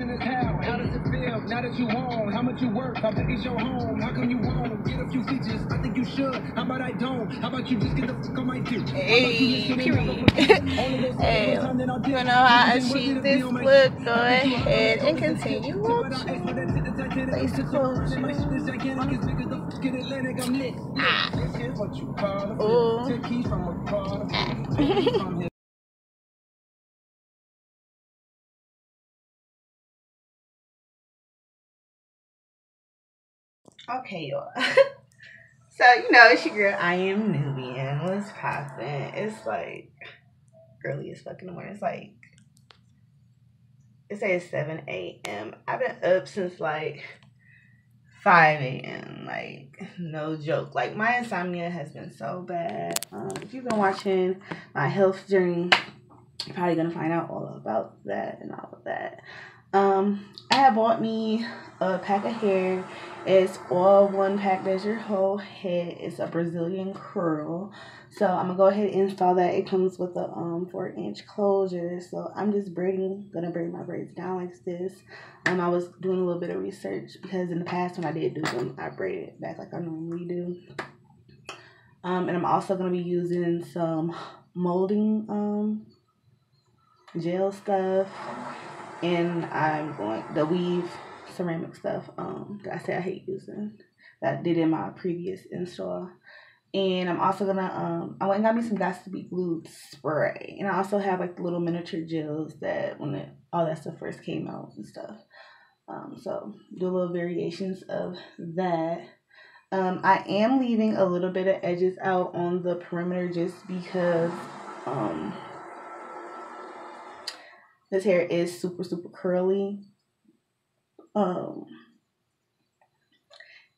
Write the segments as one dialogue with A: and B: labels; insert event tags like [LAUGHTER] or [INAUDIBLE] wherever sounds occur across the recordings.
A: in this hell. How does it feel now that you home? How much you work? How big is your home? How come you won't get a few features? I think you should. How about I don't? How about you just get the fuck on my dick?
B: Hey, period. [LAUGHS] hey, you know how I achieve this look? Go ahead and continue watching. Place the clothes. Ah. Oh. [LAUGHS] Okay, y'all. [LAUGHS] so you know it's your girl. I am Nubian. What's poppin'? It's like early as fuck in the morning. It's like it's says seven a.m. I've been up since like five a.m. Like no joke. Like my insomnia has been so bad. Um, if you've been watching my health journey, you're probably gonna find out all about that and all of that. Um, I have bought me a pack of hair. It's all one pack. There's your whole head. It's a Brazilian curl. So I'm gonna go ahead and install that. It comes with a um four inch closure. So I'm just braiding, gonna braid my braids down like this. Um, I was doing a little bit of research because in the past when I did do them, I braided back like I normally do. Um, and I'm also gonna be using some molding um gel stuff and I'm going the weave ceramic stuff um that I say I hate using that I did in my previous install. And I'm also gonna um I went and got me some Got to Be Glued spray. And I also have like the little miniature gels that when it, all that stuff first came out and stuff. Um so do a little variations of that. Um I am leaving a little bit of edges out on the perimeter just because um this hair is super, super curly. Um,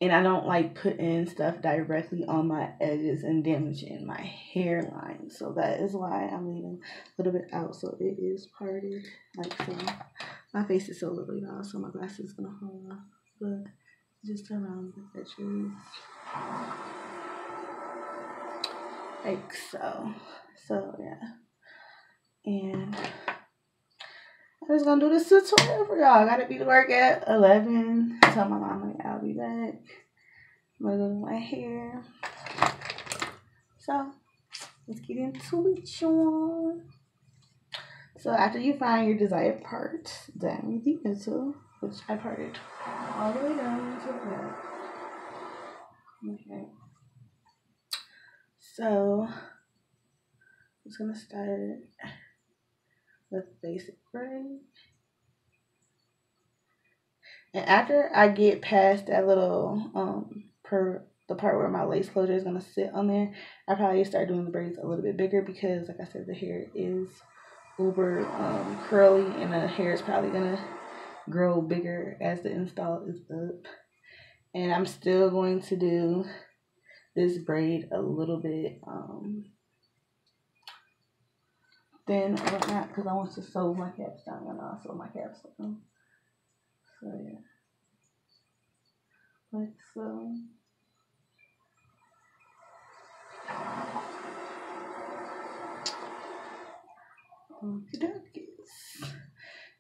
B: and I don't like putting stuff directly on my edges and damaging my hairline. So that is why I'm leaving a little bit out so it is parted like so. My face is so little, y'all, so my glasses gonna fall off. But just around the edges. Like so. So yeah. And I was gonna do this tutorial for y'all. I gotta be to work at 11. Tell my mom like, I'll be back. I'm gonna do my hair. So, let's get into it, y'all. So, after you find your desired part, then down the middle, which I parted all the way down to that. Okay. So, I'm just gonna start with basic braid. And after I get past that little um per the part where my lace closure is gonna sit on there, I probably start doing the braids a little bit bigger because like I said the hair is uber um, curly and the hair is probably gonna grow bigger as the install is up. And I'm still going to do this braid a little bit um thin or whatnot because I want to sew my caps down and I'll sew my caps down. So yeah. Like so.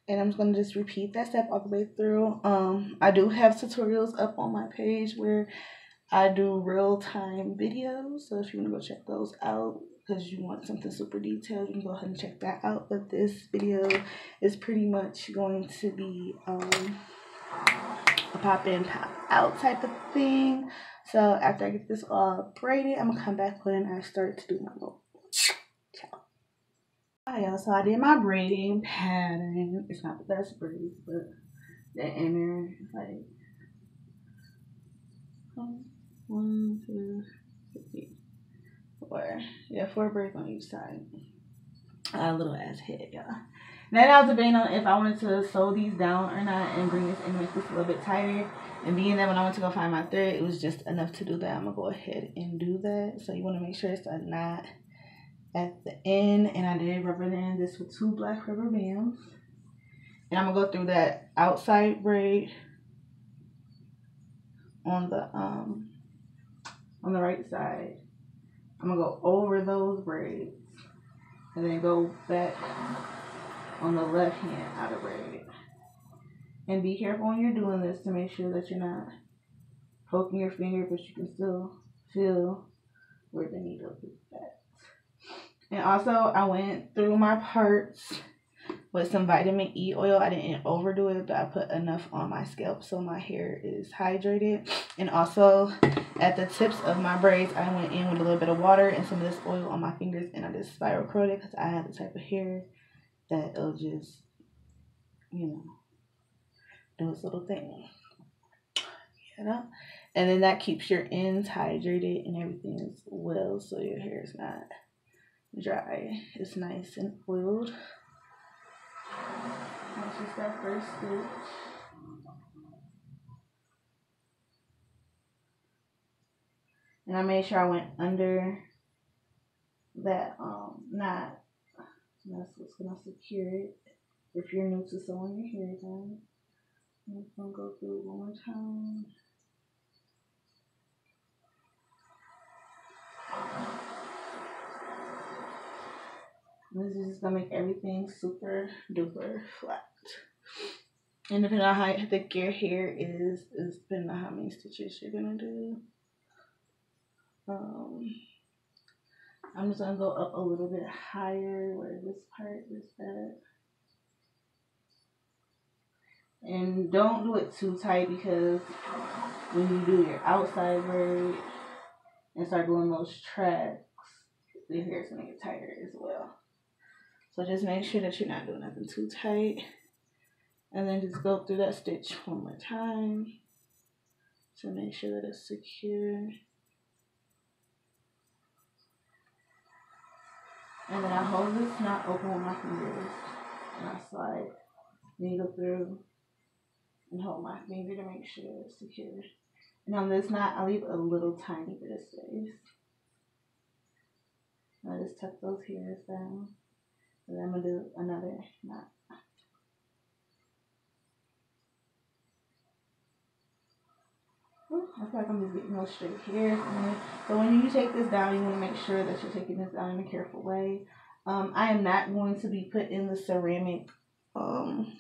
B: And I'm just gonna just repeat that step all the way through. Um, I do have tutorials up on my page where I do real time videos. So if you wanna go check those out, because you want something super detailed, you can go ahead and check that out. But this video is pretty much going to be um, a pop in, pop out type of thing. So after I get this all braided, I'm gonna come back when I start to do my little y'all. So I did my braiding pattern. It's not the best braid, but the inner like one, two, three four. Yeah, four braids on each side. A little ass head, y'all. Then I was debating on if I wanted to sew these down or not and bring this and make this a little bit tighter. And being that when I went to go find my thread, it was just enough to do that. I'm gonna go ahead and do that. So you want to make sure it's a knot at the end. And I did rubber band this with two black rubber bands. And I'm gonna go through that outside braid on the um on the right side I'm gonna go over those braids and then go back on the left hand out of braid And be careful when you're doing this to make sure that you're not poking your finger, but you can still feel where the needle is at. And also, I went through my parts with some vitamin E oil. I didn't overdo it, but I put enough on my scalp so my hair is hydrated. And also, at the tips of my braids, I went in with a little bit of water and some of this oil on my fingers, and I just spiral curled it because I have the type of hair that it'll just, you know, do its little thing. You know? And then that keeps your ends hydrated and everything as well, so your hair is not dry. It's nice and oiled. That's just that first stitch. And I made sure I went under that um knot. That's what's gonna secure it. If you're new to sewing your hair down. I'm gonna go through one more time. This is gonna make everything super duper flat. And depending on how thick your hair is, is depending on how many stitches you're gonna do. Um, I'm just gonna go up a little bit higher where this part is at. And don't do it too tight because when you do your outside braid and start doing those tracks, your hair is gonna get tighter as well. So just make sure that you're not doing nothing too tight. And then just go through that stitch one more time to make sure that it's secure. And then I hold this knot open with my fingers and I slide needle through and hold my finger to make sure it's secure. And on this knot, I leave a little tiny bit of space. I just tuck those hairs down. I'm gonna do another knot. I feel like I'm just getting those straight hairs. So when you take this down, you want to make sure that you're taking this down in a careful way. Um, I am not going to be put in the ceramic um,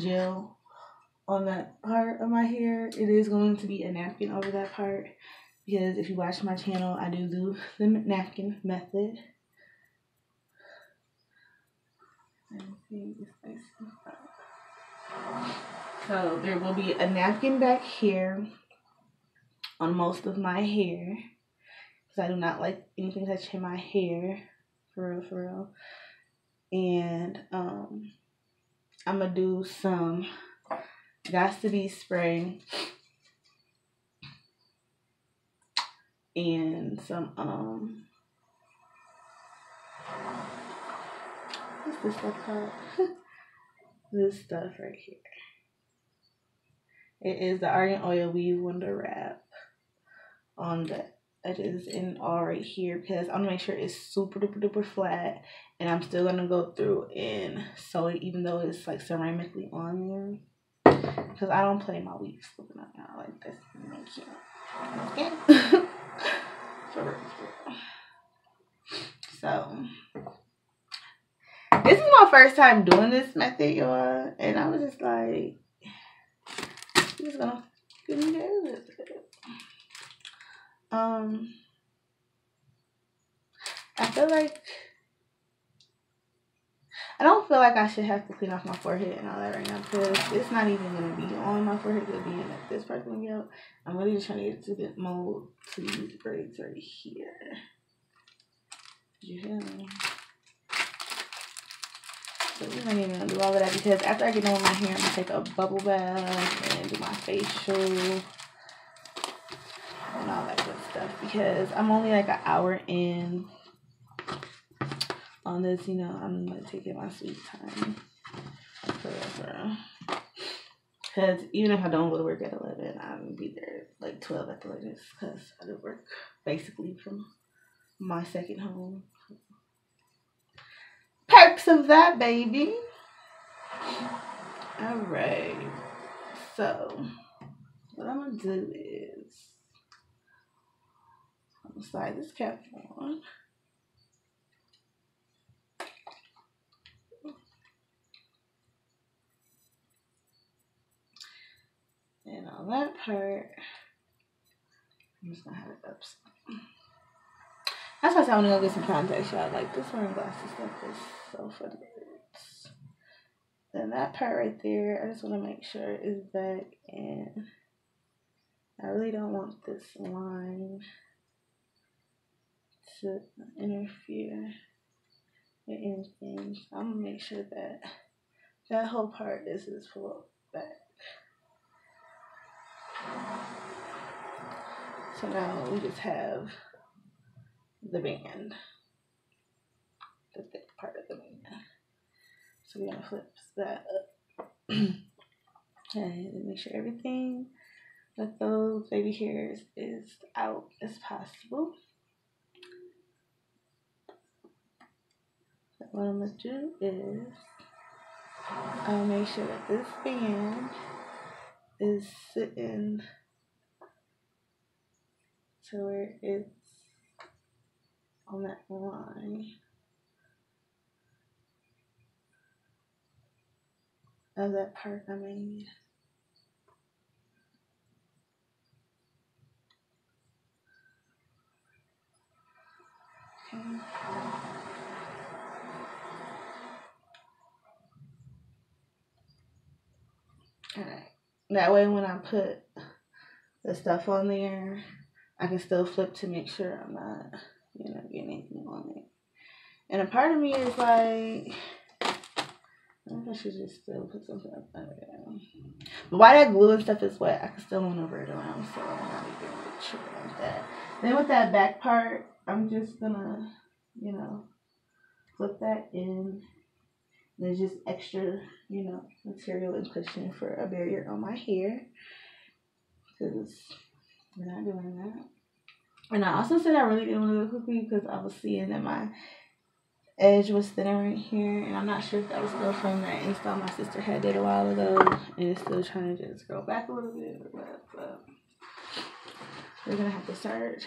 B: gel on that part of my hair. It is going to be a napkin over that part because if you watch my channel, I do do the napkin method. So there will be a napkin back here on most of my hair because I do not like anything touching my hair for real, for real. And um, I'm gonna do some got to be spray and some um what's this stuff [LAUGHS] called? this stuff right here. It is the Argan Oil Weave Wonder Wrap on the edges and all right here because I want to make sure it's super duper duper flat and I'm still going to go through and sew it even though it's like ceramically on there because I don't play my weave slipping up now like this. Okay. [LAUGHS] so this is my first time doing this method, y'all, and I was just like, I'm just gonna get me. Um, I feel like I don't feel like I should have to clean off my forehead and all that right now because it's not even gonna be on my forehead. It'll be in this part coming out. I'm really just trying to get it to the mold to these braids right here. You feel me? So we're not even gonna do all of that because after I get done with my hair, I'm gonna take a bubble bath and do my facial and all that good stuff because I'm only like an hour in on this, you know, I'm gonna take it my sweet time. Forever. Because even if I don't go to work at 11, I'll be there like 12 at the latest because I do work basically from my second home perks of that, baby. All right. So, what I'm going to do is, I'm going to slide this cap on. And on that part, I'm just gonna have it up. That's why I said I want to go get some contacts, y'all. Like this wearing glasses stuff is so for the funny. Then that part right there, I just want to make sure is back in. I really don't want this line to interfere with anything. I'm gonna make sure that that whole part is just pulled back. So now we just have the band, the thick part of the band. So we're gonna flip that up [CLEARS THROAT] and make sure everything with those baby hairs is out as possible. So what I'm gonna do is I'll make sure that this band is sitting to where it's on that line of that part I made. Okay. Alright. That way when I put the stuff on there, I can still flip to make sure I'm not, you know, getting anything on it. And a part of me is like, I should just still put something up under there. But why that glue and stuff is wet, I can still maneuver it around, so I'm not even sure like that. Then with that back part, I'm just gonna, you know, flip that in. There's just extra, you know, material and cushion for a barrier on my hair. Because we're not doing that. And I also said I really didn't want to go quickly because I was seeing that my edge was thinner right here. And I'm not sure if that was still from that install my sister had did a while ago. And it's still trying to just grow back a little bit. But we're going to have to start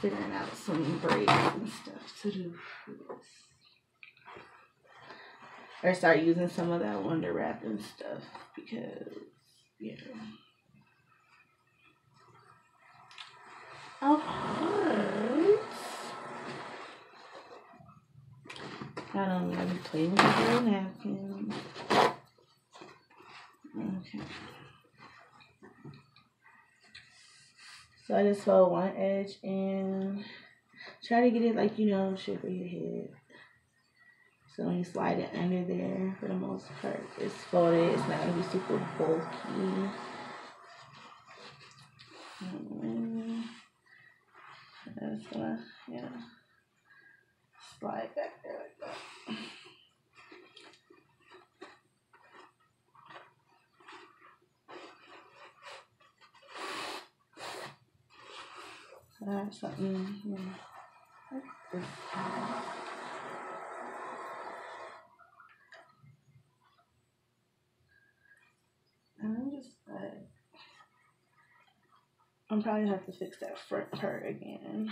B: figuring out some braids and stuff to do. Or start using some of that Wonder Wrap and stuff because, yeah. Okay. I don't to play with the napkin. Okay. So I just fold one edge and try to get it like you know shape of your head. So when you slide it under there, for the most part, it's folded. It's not gonna be super bulky. And that's gonna, yeah, slide back there like that. That's something, yeah. Like this. And I'm just like, I'm probably gonna have to fix that front part again.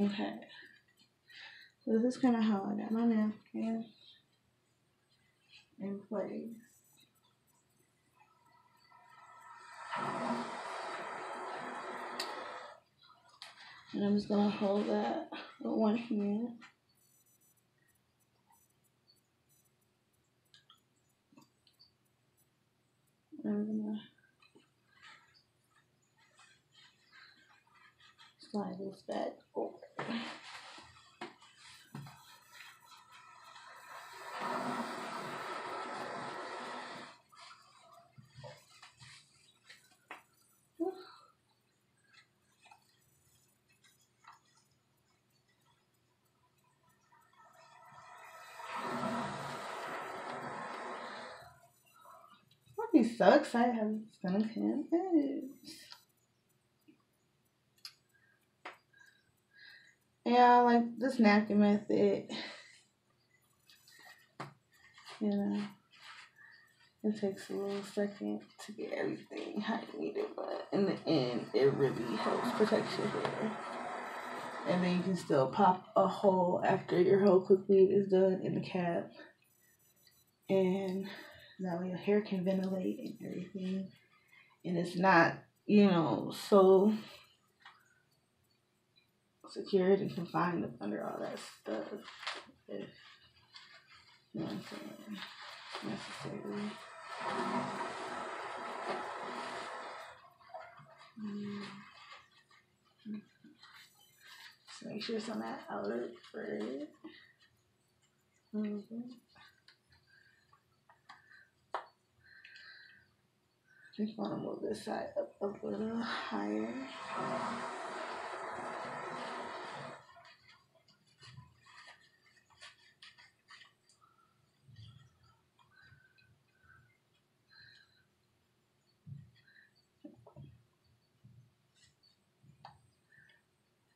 B: Okay. This is kind of how I got my napkin in place. And I'm just gonna hold that with one hand. I'm gonna slide this back so excited how it's gonna pan is. Yeah, like this napkin method. You know, it takes a little second to get everything how you need it, but in the end, it really helps protect your hair. And then you can still pop a hole after your whole quick weave is done in the cap. And that way your hair can ventilate and everything. And it's not, you know, so secured and confined under all that stuff. If you know what I'm saying? Necessary. Mm. So make sure it's on that outer thread. Mm-hmm. Just want to move this side up a little higher.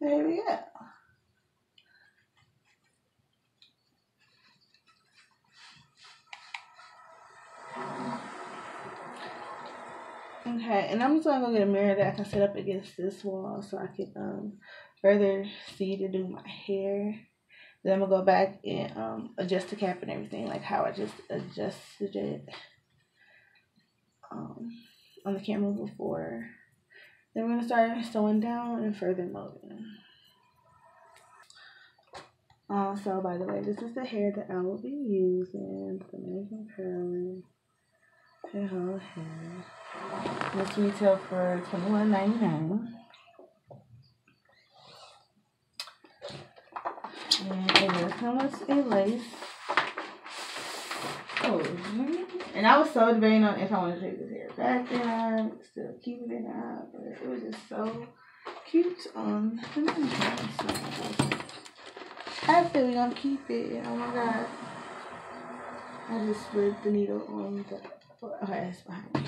B: There we go. Okay, and I'm gonna get a mirror that I can set up against this wall so I can um further see to do my hair. Then I'm gonna go back and um adjust the cap and everything like how I just adjusted it um on the camera before. Then we're gonna start sewing down and further molding. Also, by the way, this is the hair that I will be using. The American Curling Hair hair. This retail for twenty one ninety nine. And it does come with a lace. Oh, and I was so debating on if I wanted to take this hair back or still keep it not, but it was just so cute on the mannequin. I feel we gonna keep it. Oh my god. I just slid the needle on the oh, okay, it's behind me.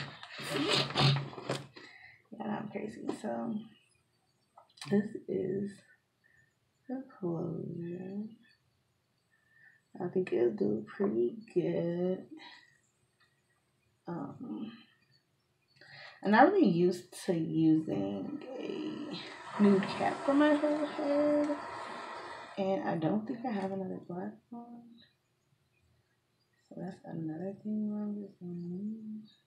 B: Yeah, I'm crazy. So this is the closure. I think it'll do pretty good. Um, I'm not really used to using a nude cap for my whole head. And I don't think I have another black one. So that's another thing I'm just gonna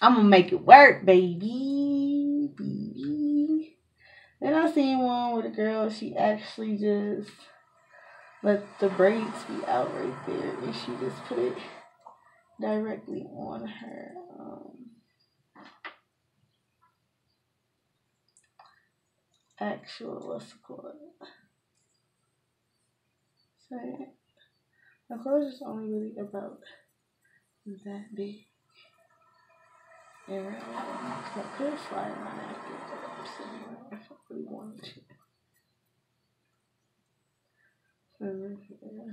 B: I'm gonna make it work, baby. Baby. Then I seen one with a girl, she actually just let the braids be out right there and she just put it directly on her um, actual what's it? So my clothes is only really about that big. And I could fly my napkin, but I'm sitting if I really wanted to. So yeah.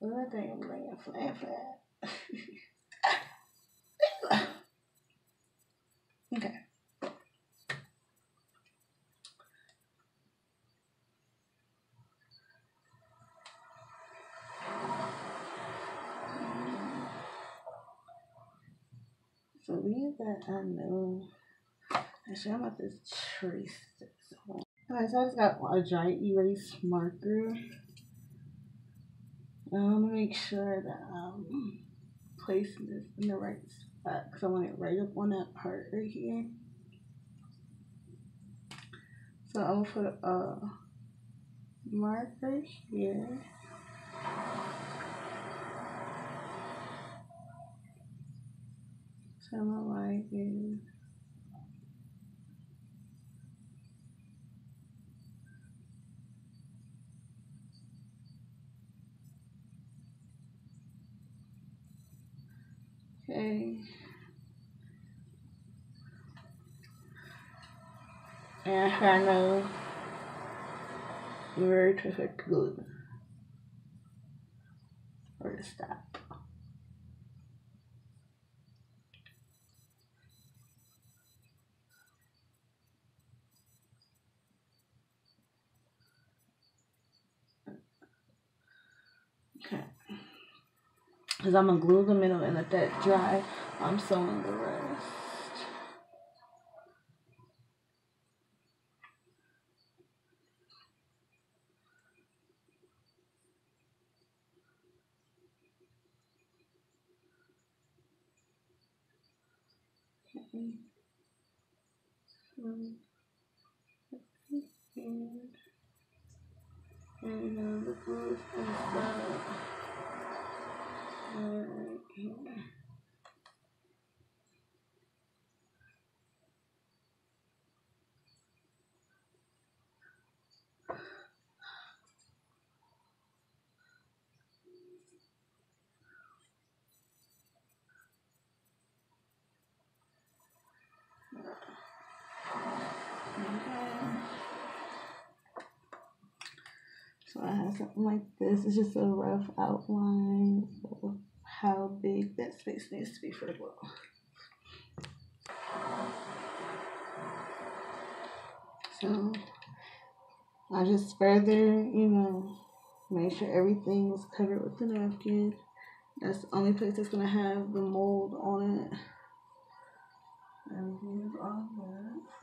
B: Well, I think I'm laying flat flat. okay. That I know. Actually, I'm about to trace this one. Alright, so I just got a dry erase marker. I want to make sure that um, I'm placing this in the right spot because I want it right up on that part right here. So I'm gonna put a marker here. Light Okay. And I know where to hit good or to stop. Okay. Because I'm going to glue the middle and let that dry. I'm sewing the rest. Okay. So, and, and uh, the glue is going to start right here. Okay. So I have something like this. It's just a rough outline of how big that space needs to be for the glow. So I just further, you know, make sure everything was covered with the napkin. That's the only place that's gonna have the mold on it. Everything is all good.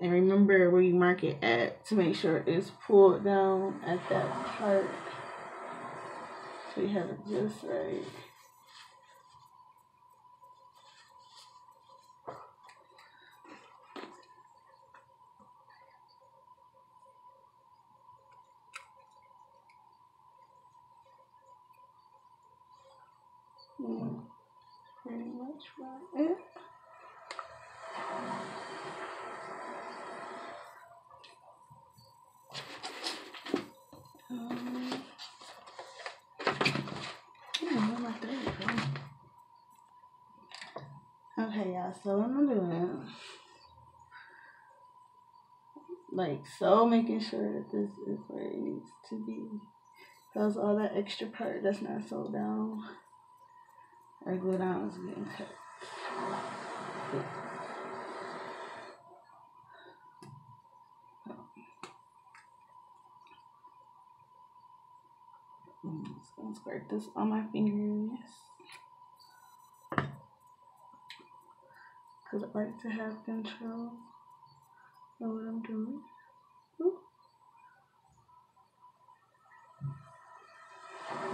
B: And remember where you mark it at to make sure it's pulled down at that part. So you have it just right. Yeah, pretty much right. So like, so making sure that this is where it needs to be. Cause all that extra part that's not sewed down or glue down is getting cut. I'm just gonna squirt this on my fingers. Cause I like to have control of what I'm doing.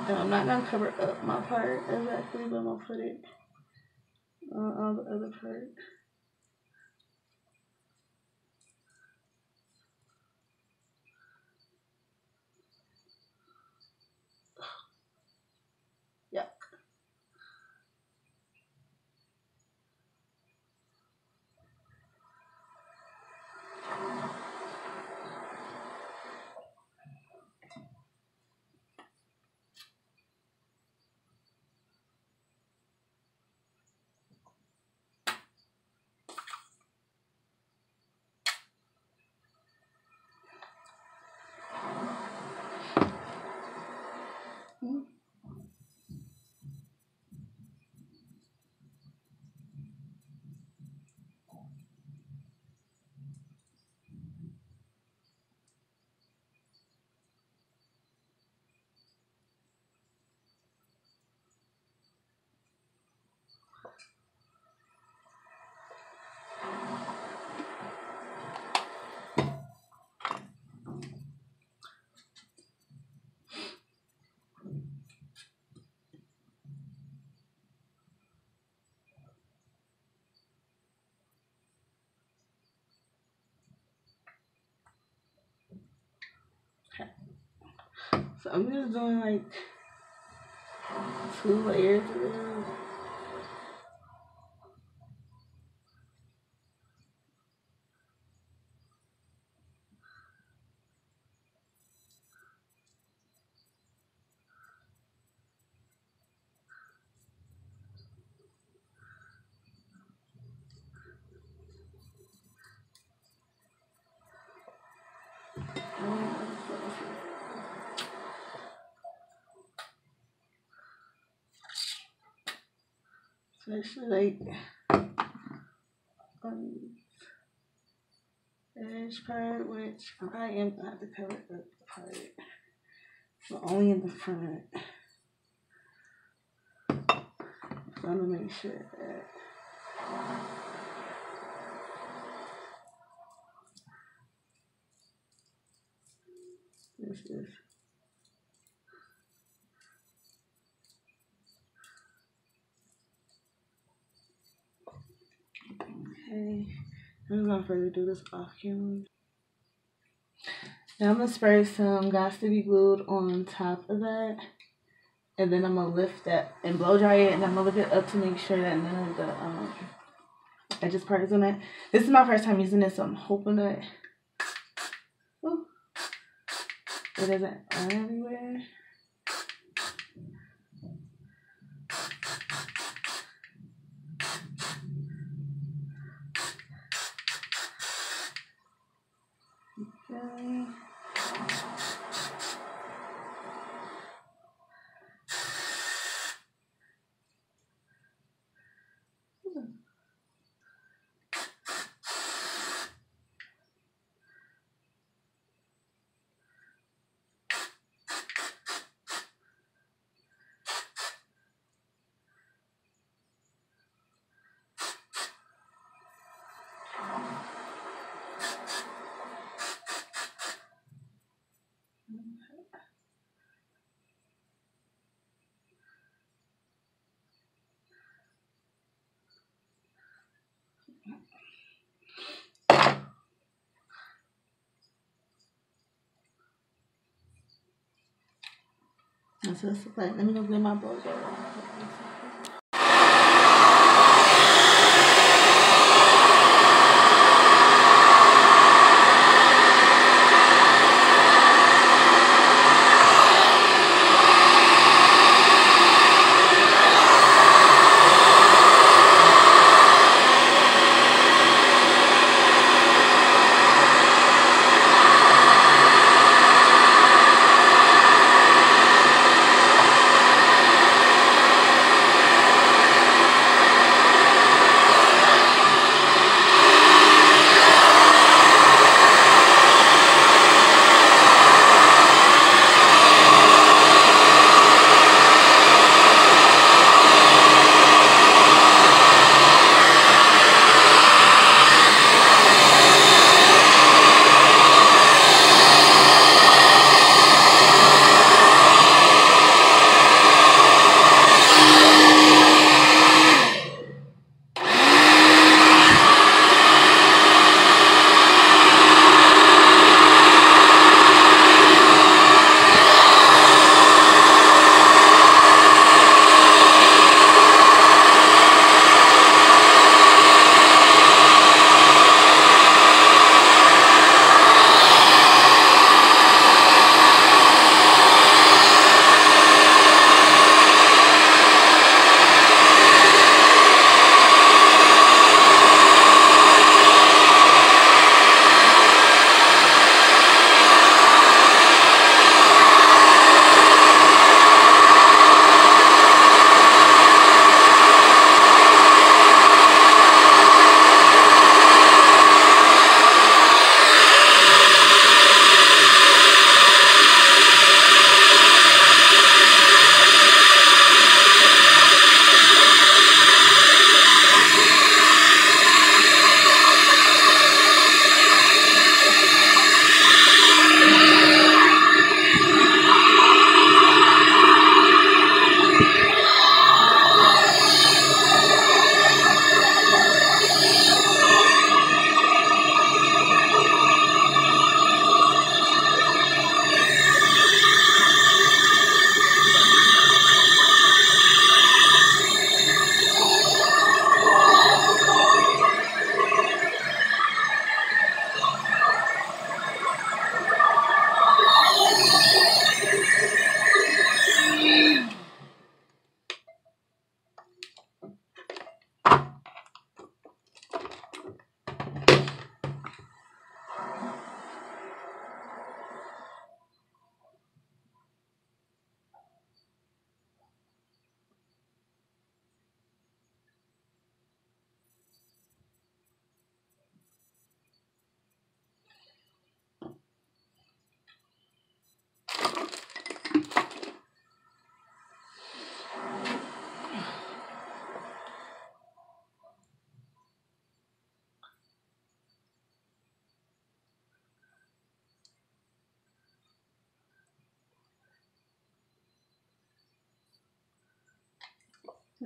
B: And I'm not gonna cover up my part exactly, but I'm gonna put it on, on the other part. Yuck. Mm. So I'm just doing like two layers of this. Especially like um, these edge part, which I am not to cover up the part, but only in the front. I'm gonna make sure that. This is Okay, I'm gonna further do this off camera. Now I'm gonna spray some Got to be glued on top of that. And then I'm gonna lift that and blow dry it and I'm gonna lift it up to make sure that none of the um edges part is on it. This is my first time using this, so I'm hoping that ooh, it doesn't run everywhere. Okay. Let me go get my blow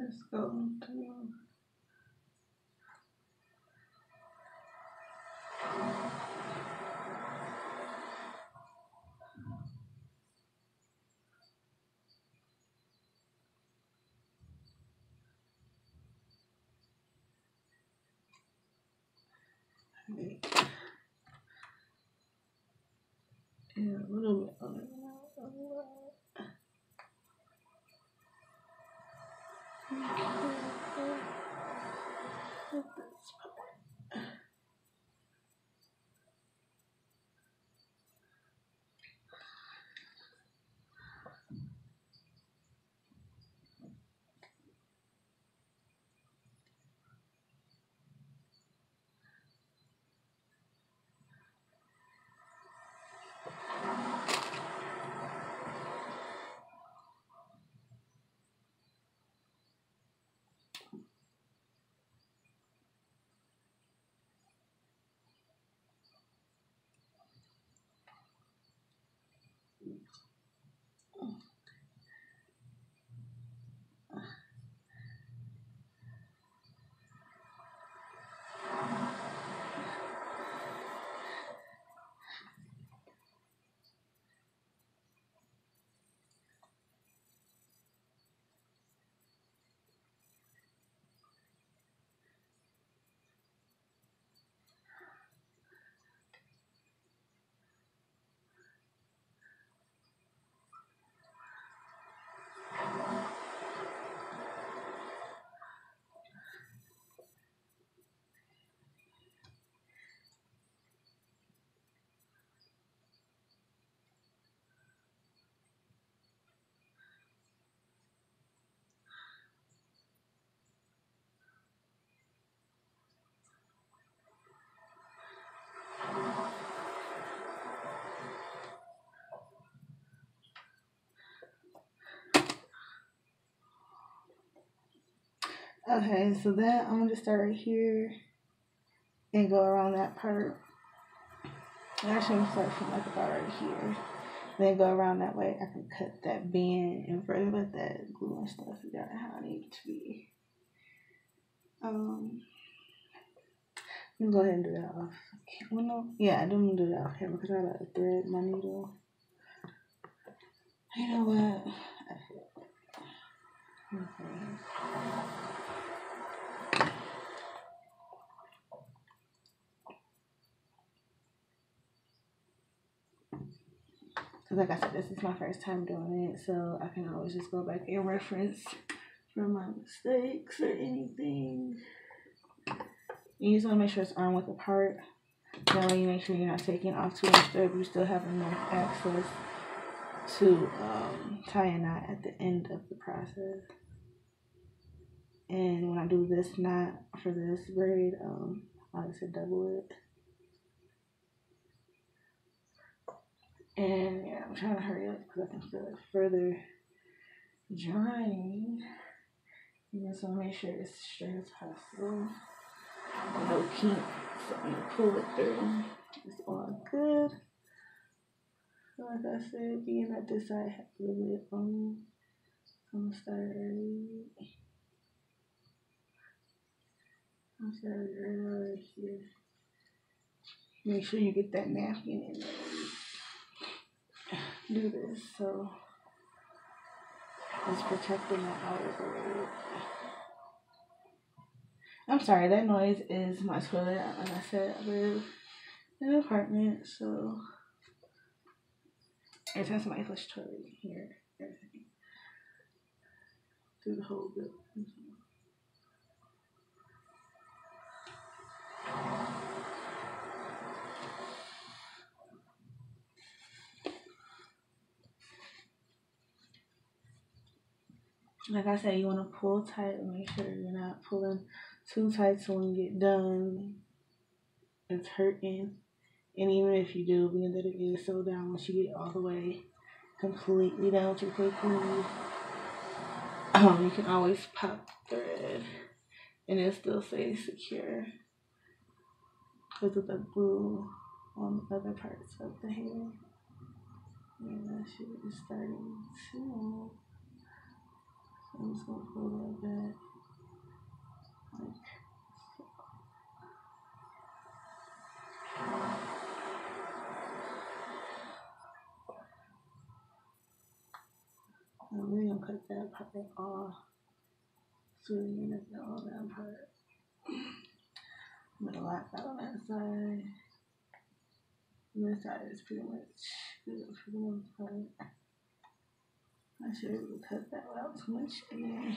B: Let's go through. Yeah, a little bit on it. Okay, so then I'm gonna start right here and go around that part. Actually, I'm gonna start from like about right here. Then go around that way. I can cut that band and further let that glue and stuff figure out how I need it to be. Um, let me go ahead and do that off. No, yeah, I don't want to do that off camera because I to thread my needle. You know what? Okay. Because like I said, this is my first time doing it, so I can always just go back and reference from my mistakes or anything. You just want to make sure it's arm width apart. That way you make sure you're not taking off too much thread, you still have enough access to um, tie a knot at the end of the process. And when I do this knot for this braid, um, I like to double it. And yeah, I'm trying to hurry up because I can feel it further drying. You just want to make sure it's straight as possible. No kink, so I'm going to pull it through. It's all good. Like I said, being at this side, have a little bit of on. I'm going to start early. I'm starting early right here. Make sure you get that napkin in there do this so it's protecting the outer braid. I'm sorry, that noise is my toilet. Like I said, I live in an apartment, so every time somebody flush toilet, everything through the whole building. Like I said, you want to pull tight and make sure you're not pulling too tight so when you get done, it's hurting. And even if you do, being that it is so down, once you get all the way completely down to quickly, um, you can always pop thread and it still stays secure because of the glue on the other parts of the hair. And that shit is starting to I'm just gonna pull that back. Like, I'm really gonna cut that part off. So you get all that part. I'm gonna lock out on that side. This side is pretty much good for the most part. I should to cut that out too much there.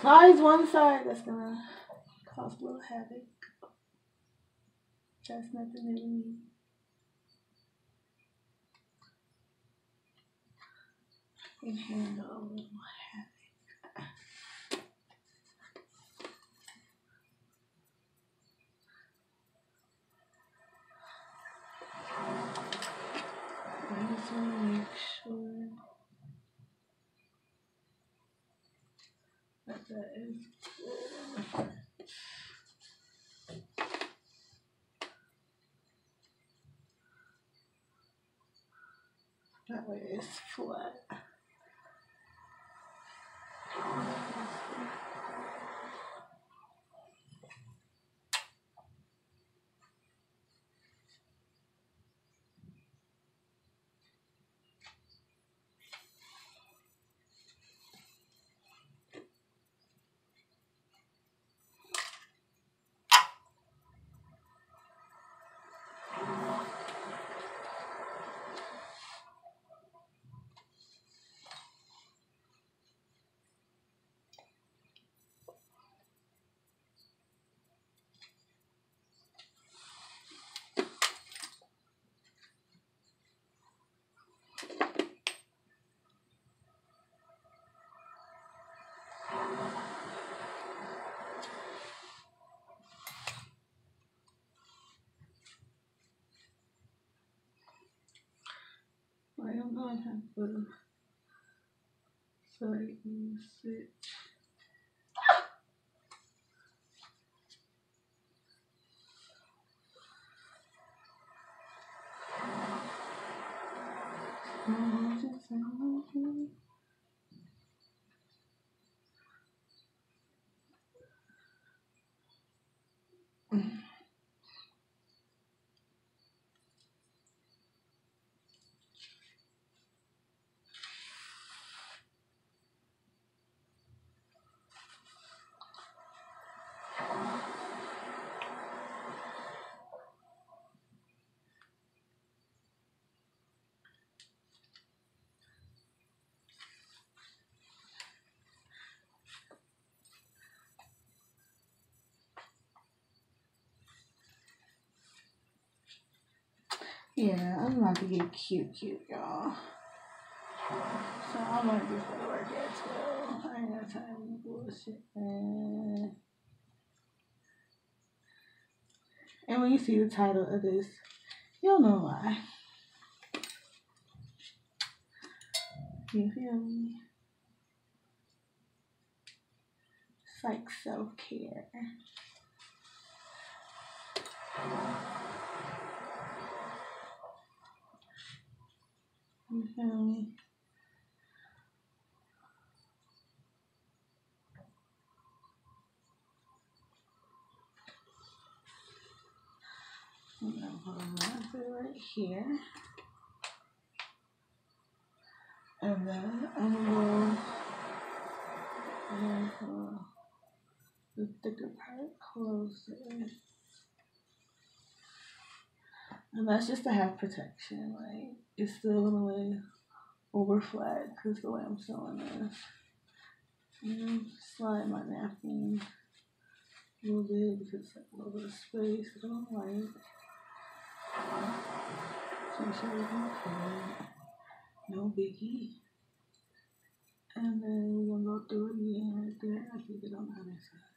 B: Size one side that's gonna cause a little havoc. That's nothing to me. Can handle a little havoc. To make sure that that is. That way it's flat. I am going to have to tighten Yeah, I'm about to get cute, cute, y'all. So I'm gonna do for the work as well. I ain't got time for bullshit. And when you see the title of this, you'll know why. You feel me? It's like self care. Me? I'm gonna put a marker right here. And then I'm gonna go for the thicker part closer. And that's just to have protection. Like, it's still gonna lay over flat because the way I'm sewing this. And slide my napkin a little bit because it's like a little bit of space I don't like. So make sure good. No biggie. And then we're gonna go through it again right there. I keep it on the other side.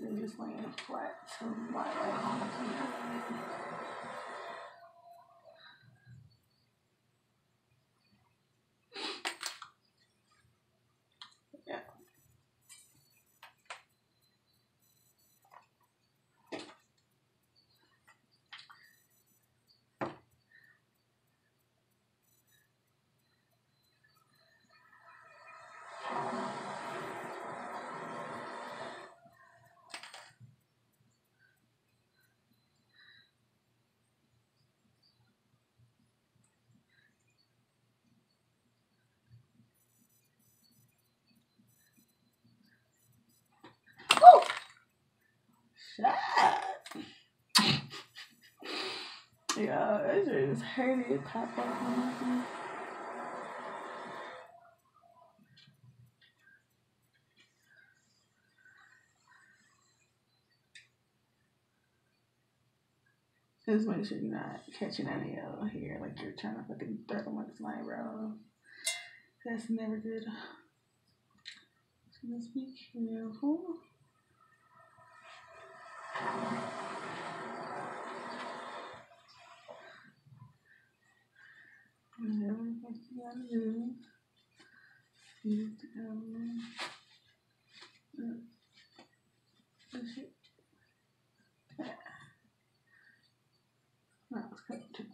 B: You're just laying flat so my right hand can Yeah. Shot. That shit is hurting. Pop up. Just make sure you're not catching any of here, like you're trying to fucking throw amongst my bro. That's never good. So let's be careful. Whatever the fuck you gotta do. You have to go. Uh, push it. Yeah. No, it's cut too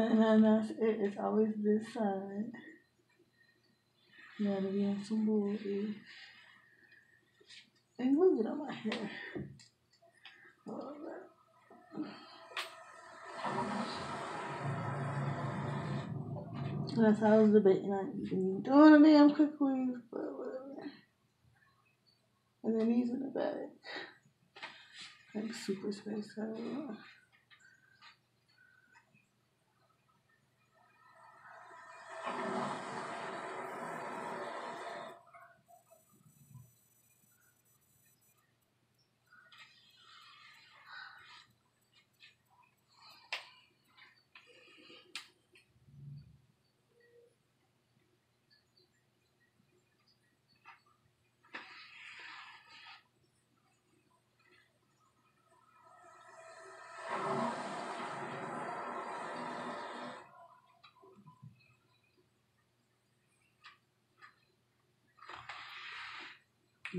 B: And then that's it. It's always this side. Gotta be on some bullshit. And look at my hair. That's how I was debating on even doing a damn quick weave, but whatever. And then these in the back. Like super space out.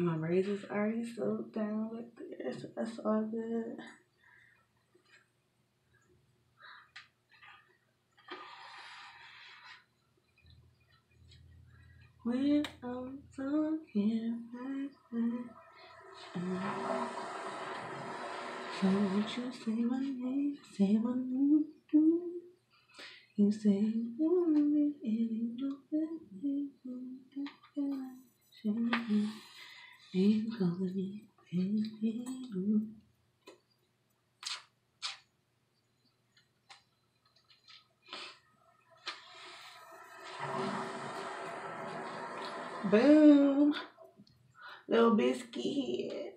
B: My razor's already slowed down with this. That's all good. When I'm talking like that, so won't you say my name, say my name? You say you want me, and you know that Boom. Little biscuit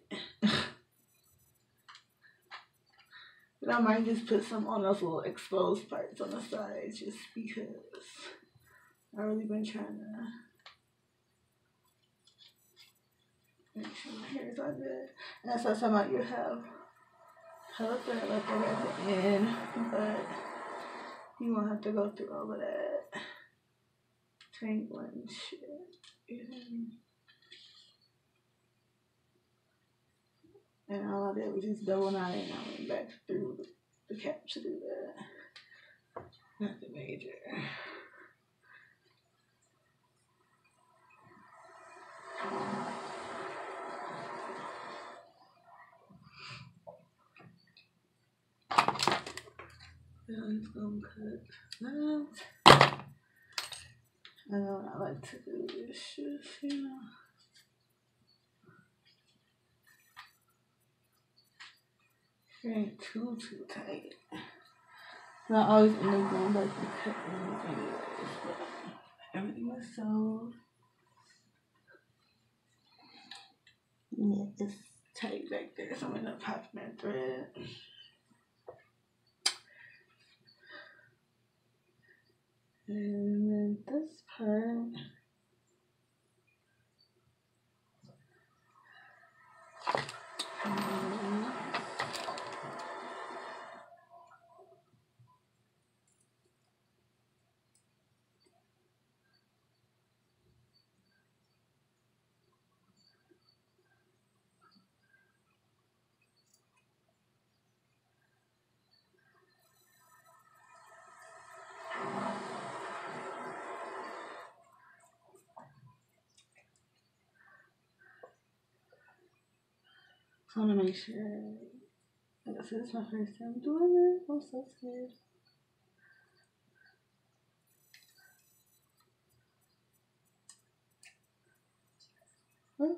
B: and I might just put some on those little exposed parts on the sides just because I really been trying to make sure And that's of you have hella thread left over at the end, but you won't have to go through all of that tangling shit. And all I did was just double knot it and I went back through the, the cap to do that. Not Nothing major. I'm just gonna cut that. I know I like to do this just, you know. It ain't too, too tight. I always end up going back and cutting anyways, but everything was sold. Yeah, it's tight back there, so I'm gonna pop my thread. And then this part. Um, I want to make sure. Like I said, it's my first time doing it. I'm so scared. Hmm?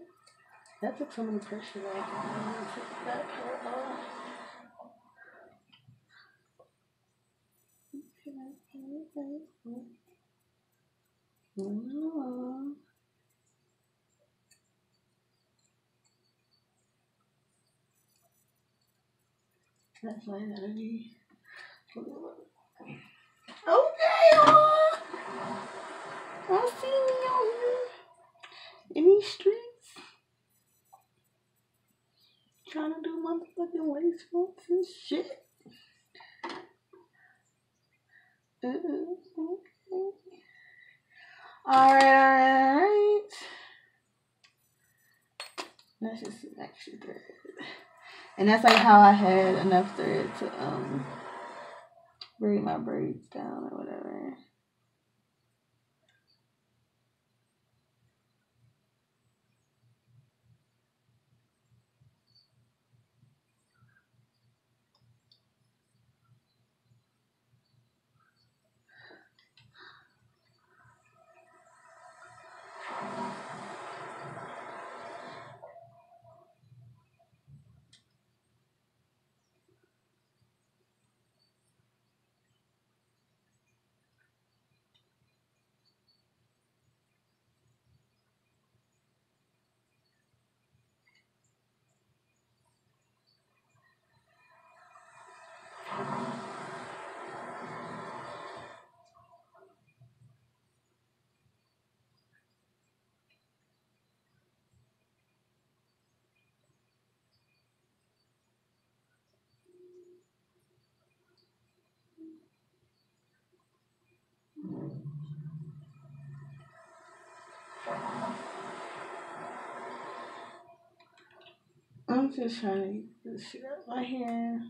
B: That took some of pressure off. I'm gonna take that part hmm? off. That's that be. Okay, y'all. Y'all see me out here in these streets trying to do motherfucking waste bumps and shit. Uh-uh, okay. Alright, alright. That's just some extra thread. And that's like how I had enough thread to um braid my braids down or whatever. I'm just trying to get this shit out my hair.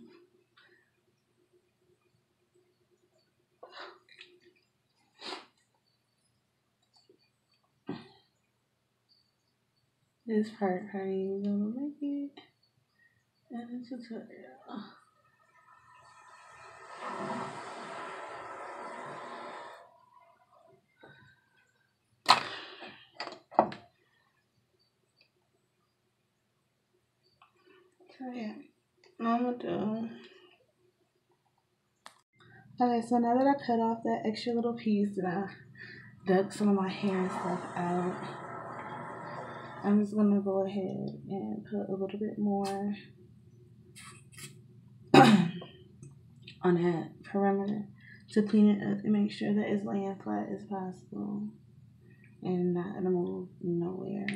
B: This part probably ain't gonna make it. And it's a tutorial. Yeah, I'm gonna do. Okay, so now that I cut off that extra little piece and I dug some of my hair and stuff out, I'm just gonna go ahead and put a little bit more [CLEARS THROAT] on that perimeter to clean it up and make sure that it's laying flat as possible and not gonna move nowhere.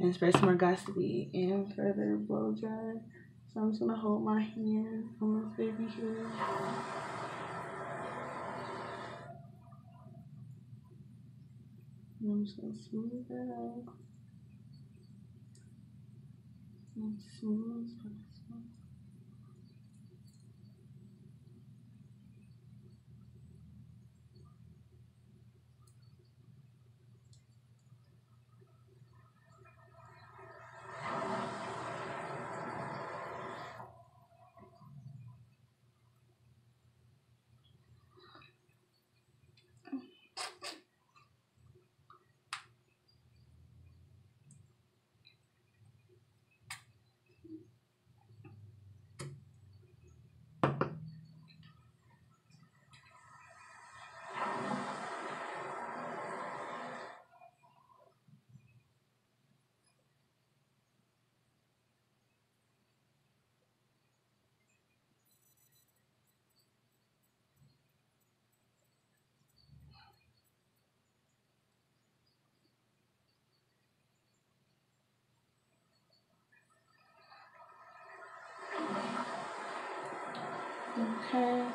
B: And spray some more Got2b and further blow dry. So I'm just gonna hold my hand on this baby here. I'm just gonna smooth that out. Smooth as possible. Okay.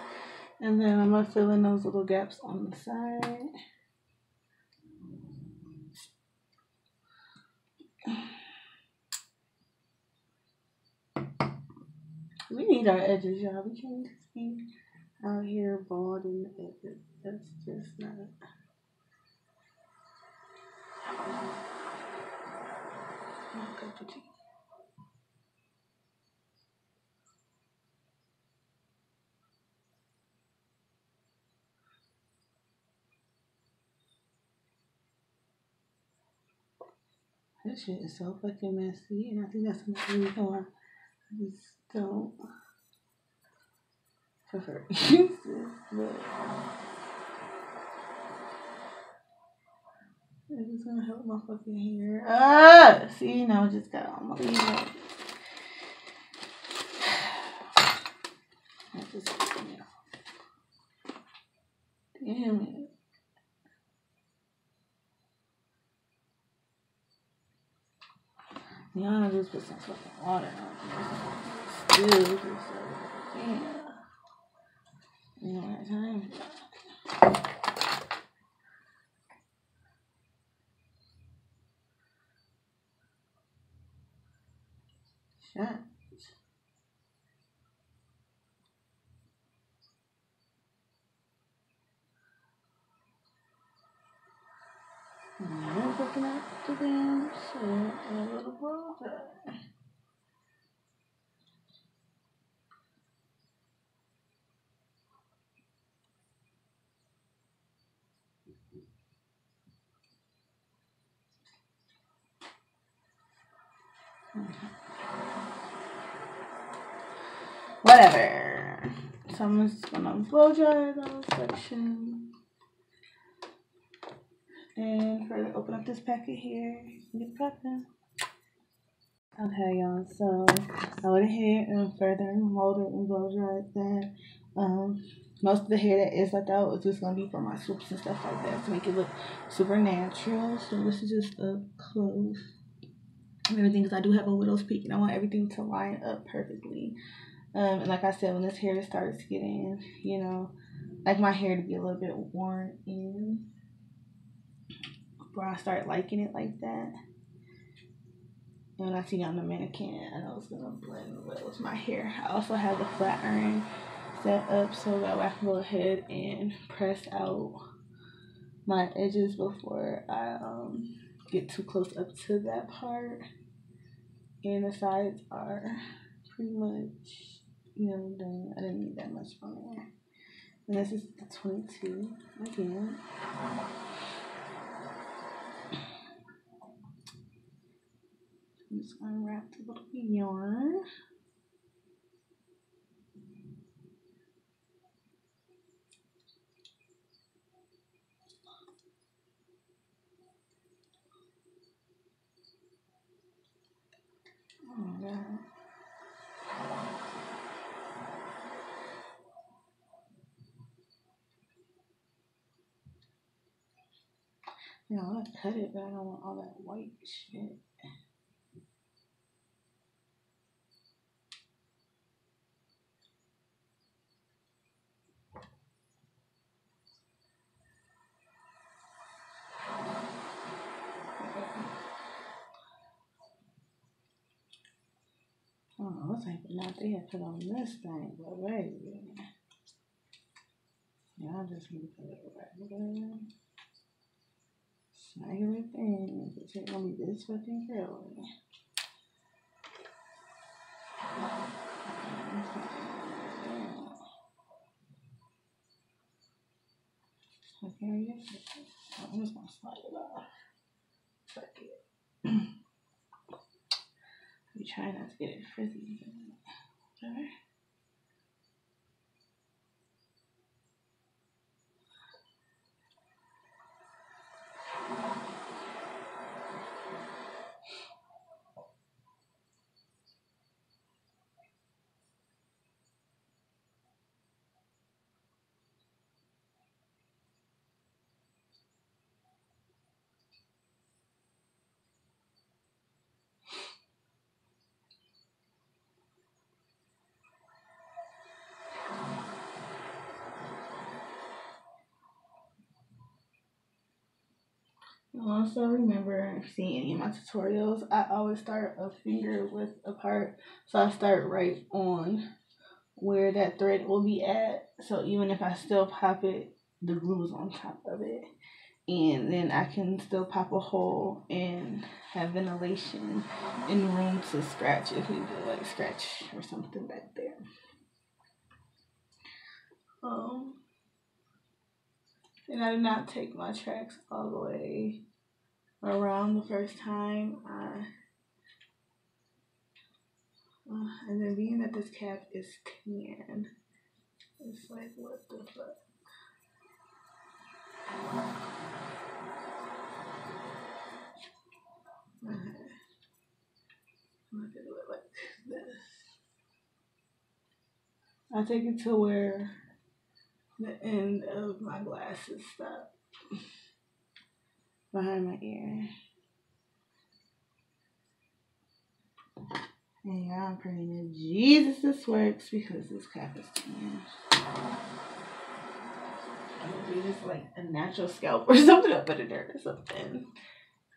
B: And then I'm gonna fill in those little gaps on the side. We need our edges, y'all. We can't just be out here balding the edges. That's just not. not This shit is so fucking messy, and I think that's the reason why I just don't prefer [LAUGHS] exes, but it's gonna help my fucking hair. Ah, see, now I just got on my leave. [SIGHS] I just Damn it. Yeah, just put some fucking water on. Still, just so, yeah. Yeah, time. Shut. I'm looking at the damn shit a little brother. Whatever. So I'm just gonna blow dry those sections. And further open up this packet here. Get popping. Okay, y'all. So I went ahead and further molded and blow dried that. Um, most of the hair that is left out is just gonna be for my swoops and stuff like that to make it look super natural. So this is just a close everything because I do have a widow's peak and I want everything to line up perfectly. Um, and like I said, when this hair starts getting, you know, like my hair to be a little bit worn in, where I start liking it like that. And when I see on the mannequin, I know it's gonna blend well with my hair. I also have the flat iron set up so that I can go ahead and press out my edges before I um, get too close up to that part. And the sides are pretty much you know, done. I didn't need that much on there. And this is the 22 again. I'm just gonna wrap the little yarn. Yeah, I want to cut it, but I don't want all that white shit. Type of knot they had put on this thing, but wait. Yeah, I just need to put it right. Snag everything. It's gonna be this fucking curly. Okay, I'm just gonna slide it off. Fuck it. [CLEARS THROAT] Try not to get it frizzy. Whatever. Also remember seeing any of my tutorials, I always start a finger width apart. So I start right on where that thread will be at. So even if I still pop it, the glue is on top of it. And then I can still pop a hole and have ventilation and room to scratch if we do like scratch or something back there. Um, and I did not take my tracks all the way around the first time. I, uh, and then being that this cap is tan, it's like, what the fuck? Okay. I'm gonna do it like this. I take it to where the end of my glasses stop behind my ear. And yeah, I'm praying that Jesus this works because this cap is tan. I'm gonna do this like a natural scalp or [LAUGHS] something up under there or something.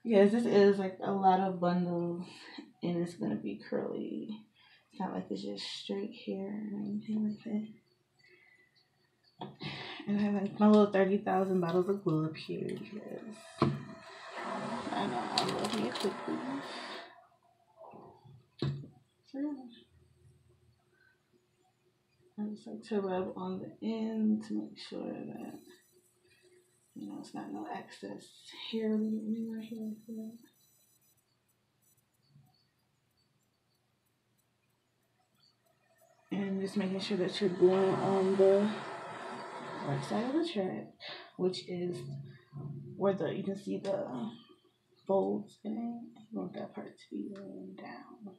B: Yes, this is like a lot of bundles and it's gonna be curly. It's not like it's just straight hair or anything like that. And I have like my little 30,000 bottles of glue up here because I know I love me a quick So yeah. I just like to rub on the end to make sure that you know it's not no excess hair anywhere here like that. and just making sure that you're going on the right side of the track, which is where the you can see the folds in it. You want that part to be laying down.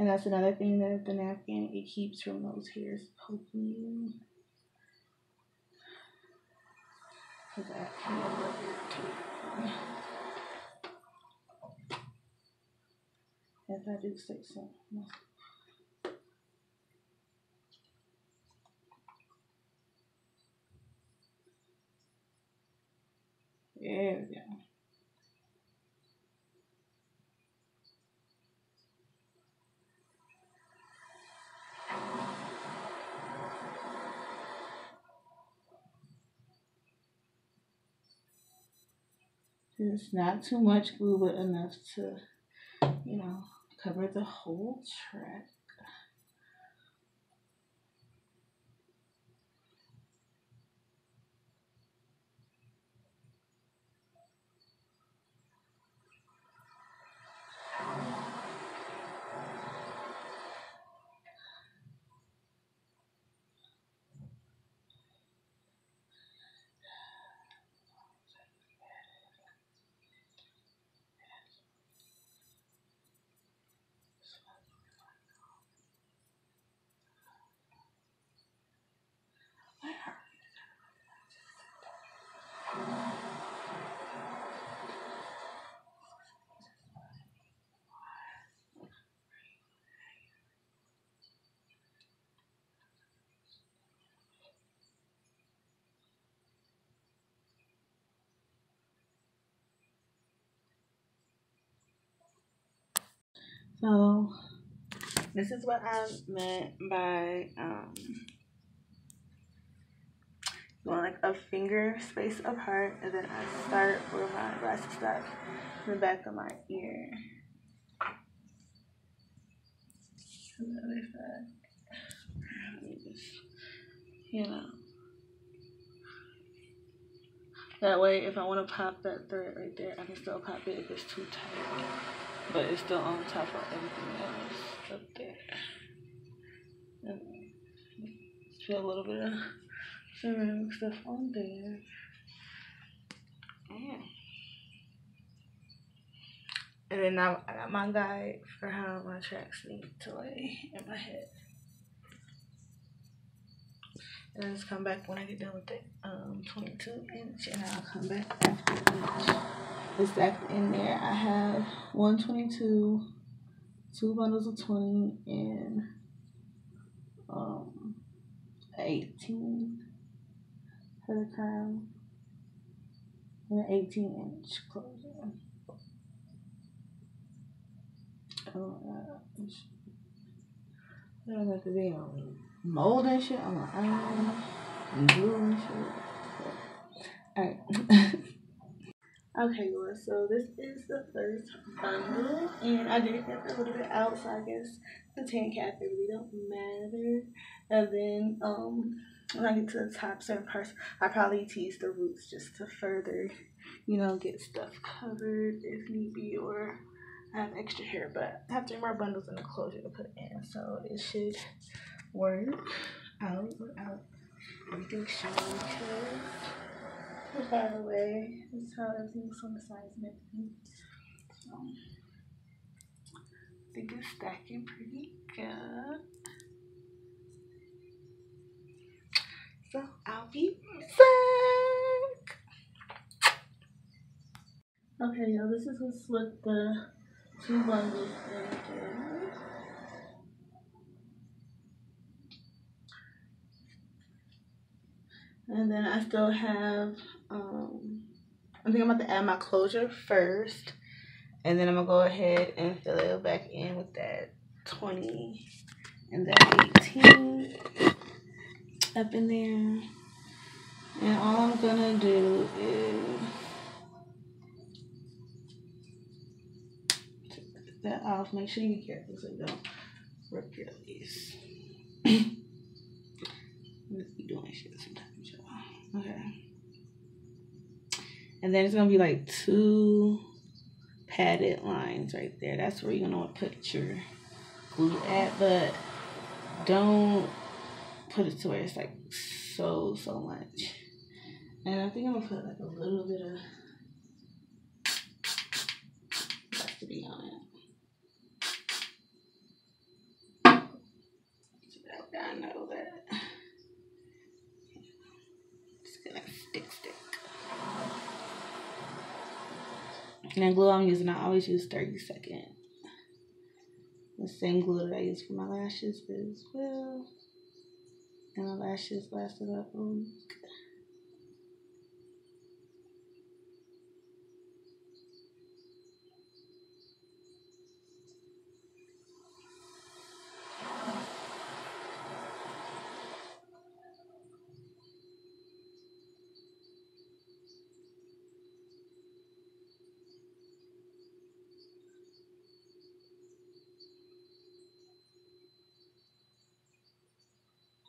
B: And that's another thing that the napkin it keeps from those hairs poking you. If I do say so. There we go. It's not too much glue, but enough to, you know, cover the whole track. So this is what I meant by um, going like a finger space apart, and then I start where my glasses stop in the back of my ear. You know. That way, if I want to pop that thread right there, I can still pop it if it's too tight but it's still on top of everything else up there. And feel a little bit of ceramic stuff on there. Yeah. And then now I got my guide for how my tracks need to lay in my head. And then just come back when I get done with the um, 22 inch and I'll come back after each is stacked in there. I have 122, two bundles of 20, and um, 18 for the crown, and an 18 inch closure. Oh, uh, I don't have to be on mold and shit. On iron and glue and shit. Alright. [LAUGHS] Okay, guys, so this is the first bundle, and I did get a little bit out, so I guess the tan cap it really don't matter. And then, um, when I get to the top certain parts, I probably tease the roots just to further, you know, get stuff covered if need be or have extra hair, but I have three more bundles in the closure to put in, so it should work. Out without everything showing by the way, this is how everything looks on the sides and everything. So I think it's stacking pretty good. So I'll be back. Okay, y'all, this is what's with the two bundles in And then I still have, um, I think I'm about to add my closure first. And then I'm going to go ahead and fill it back in with that 20 and that 18 up in there. And all I'm going to do is take that off. Make sure you careful so you don't rip your lace. [COUGHS] Be doing shit sometimes. Okay. And then it's gonna be like two padded lines right there. That's where you're gonna put your glue at, but don't put it to where it's like so so much. And I think I'm gonna put like a little bit of to be on it. So that I know that. And the glue I'm using, I always use 30 second. The same glue that I use for my lashes as well. And my lashes lasted up a week.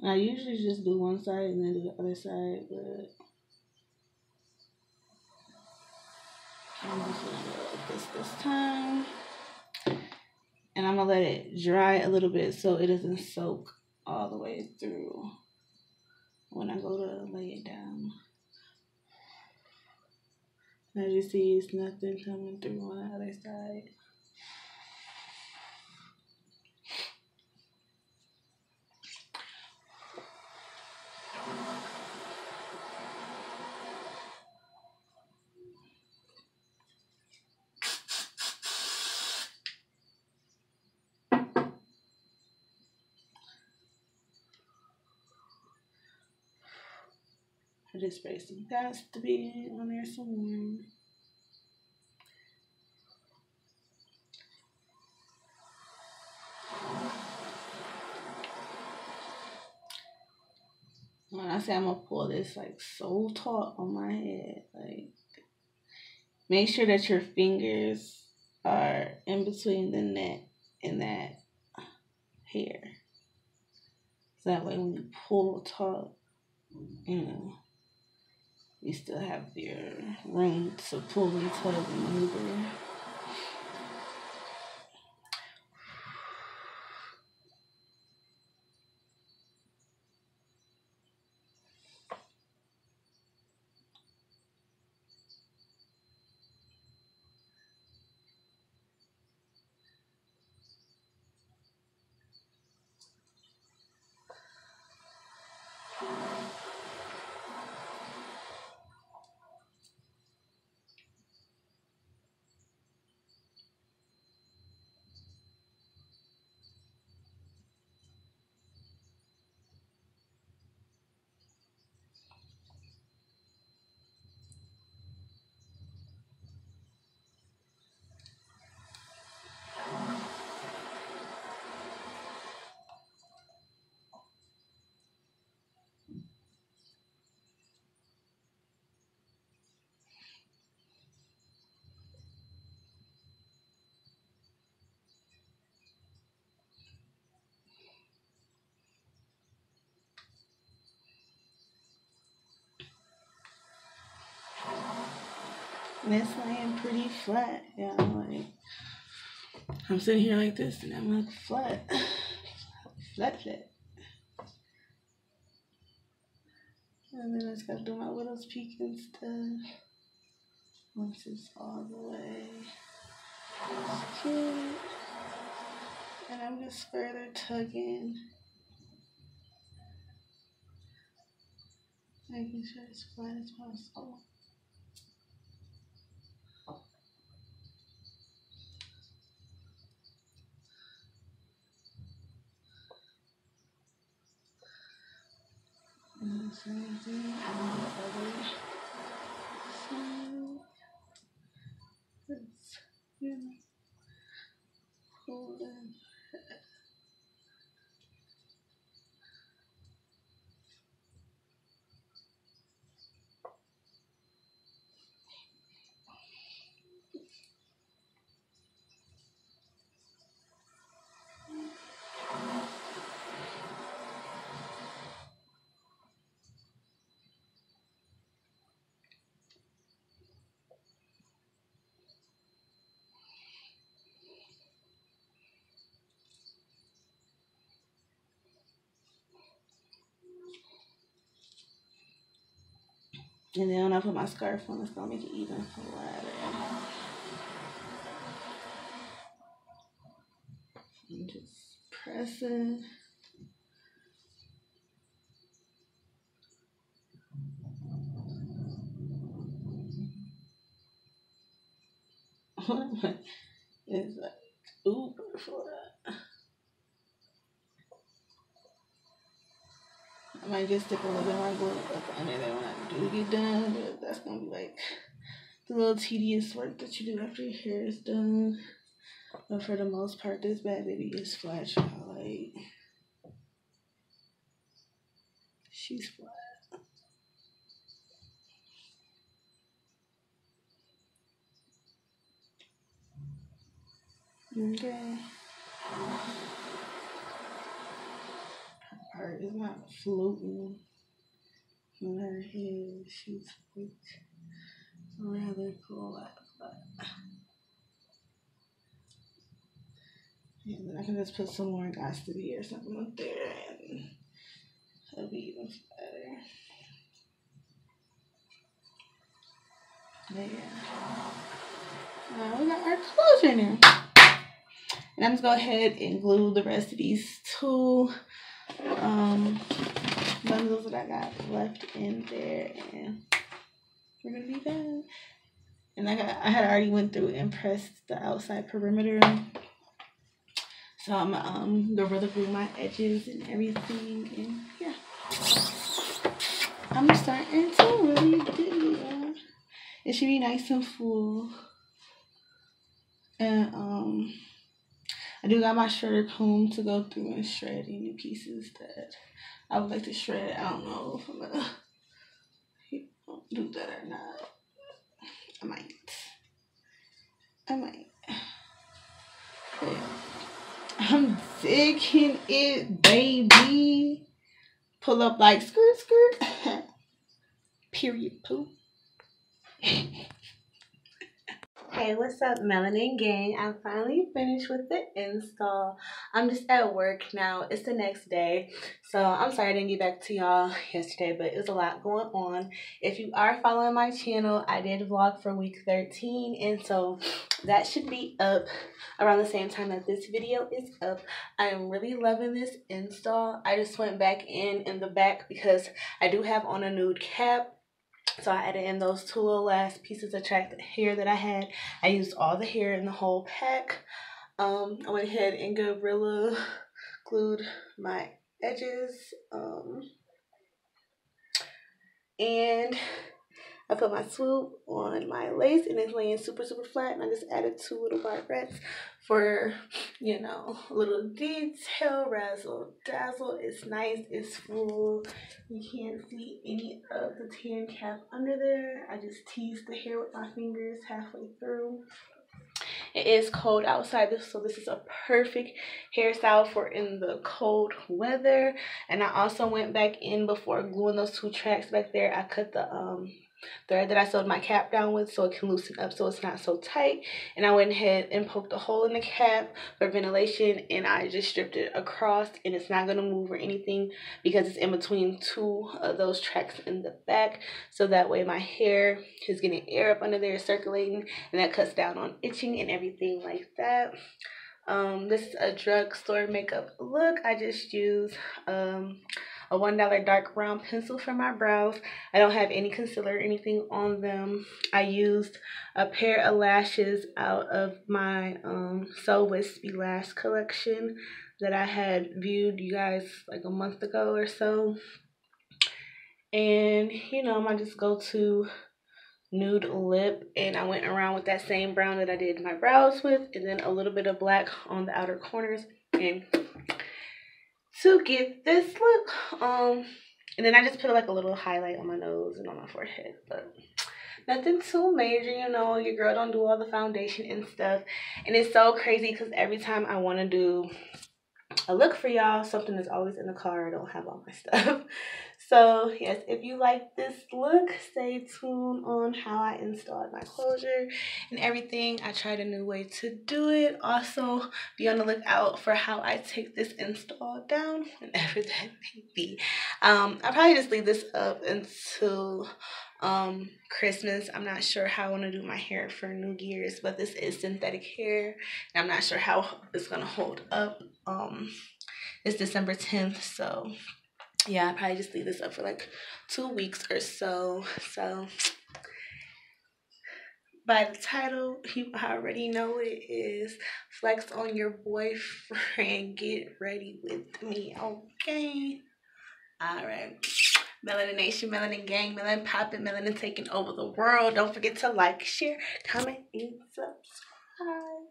B: I usually just do one side and then do the other side, but I'm just gonna go like this this time. And I'm gonna let it dry a little bit so it doesn't soak all the way through when I go to lay it down. As you see, it's nothing coming through on the other side. For this spacing. That's to be on there somewhere. When I say I'm gonna pull this like so taut on my head, like make sure that your fingers are in between the net and that hair. So that way when you pull taut, you know, you still have your room to pull and tug and maneuver. It's laying pretty flat, yeah. Like I'm sitting here like this and I'm like flat. [SIGHS] Flat flat. And then I just gotta do my widow's peak and stuff. Once it's all the way cute. And I'm just further tugging. Making sure it's flat as possible. And the same thing on the other side. It's, you know, pull in. And then when I put my scarf on, it's gonna make it even flatter. I'm just pressing. [LAUGHS] it's like uber flat. I might just stick a little bit more glue up under there do get done, but that's gonna be like the little tedious work that you do after your hair is done. But for the most part, this bad baby is flat, y'all. Like, she's flat. Okay. Her is not floating her head. She's like rather cool but and then I can just put some more to be or something up there and it'll be even better. Yeah. Now we got our closure now. And I'm just gonna go ahead and glue the rest of these two bundles that I got left in there, and we're gonna be done. And I got I had already went through and pressed the outside perimeter. So I'm um gorilla glue my edges and everything, and yeah. I'm starting to really do it. It should be nice and full. And um I do got my shredder comb to go through and shred any pieces that I would like to shred. I don't know if I'm gonna do that or not. I might. I might. I'm digging it, baby. Pull up like skirt, skirt. [LAUGHS] Period, poop. [LAUGHS] Hey, what's up, Melanin Gang? I'm finally finished with the install. I'm just at work now. It's the next day. So I'm sorry I didn't get back to y'all yesterday, but it was a lot going on. If you are following my channel, I did vlog for week 13, and so that should be up around the same time that this video is up. I am really loving this install. I just went back in in the back because I do have on a nude cap so I added in those two little last pieces of track hair that I had. I used all the hair in the whole pack. Um, I went ahead and Gorilla glued my edges. Um, and I put my swoop on my lace and it's laying super, super flat. And I just added two little barrettes for, you know, a little detail, razzle dazzle. It's nice, it's full. You can't see any of the tan cap under there. I just teased the hair with my fingers halfway through. It is cold outside, so this is a perfect hairstyle for in the cold weather. And I also went back in before gluing those two tracks back there. I cut the um thread that I sewed my cap down with so it can loosen up so it's not so tight. And I went ahead and poked a hole in the cap for ventilation and I just stripped it across and it's not going to move or anything because it's in between two of those tracks in the back. So that way my hair is getting air up under there circulating and that cuts down on itching and everything like that. Um, this is a drugstore makeup look. I just use um, a $1 dark brown pencil for my brows. I don't have any concealer or anything on them. I used a pair of lashes out of my um, So Wispy Lash collection that I had viewed you guys like a month ago or so. And, you know, I just go to nude lip and I went around with that same brown that I did my brows with and then a little bit of black on the outer corners and to get this look. Um, and then I just put like a little highlight on my nose and on my forehead, but nothing too major, you know. Your girl don't do all the foundation and stuff. And it's so crazy because every time I want to do a look for y'all, something is always in the car. I don't have all my [LAUGHS] stuff. So yes, if you like this look, stay tuned on how I installed my closure and everything. I tried a new way to do it. Also, be on the lookout for how I take this install down, whenever [LAUGHS] that may be. Um, I'll probably just leave this up until um Christmas. I'm not sure how I want to do my hair for New Year's, but this is synthetic hair. And I'm not sure how it's gonna hold up. Um it's December 10th, so yeah, I probably just leave this up for like two weeks or so. So by the title, you already know it is Flex on Your Boyfriend. Get ready with me, okay? All right. Melanin Nation, Melanin Gang, Melanin Poppin', Melanin taking over the world. Don't forget to like, share, comment, and subscribe.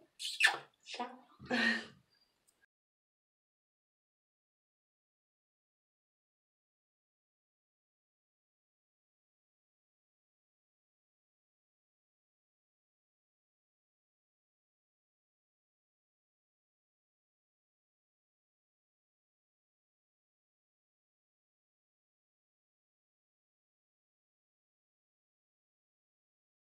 B: Ciao. [LAUGHS]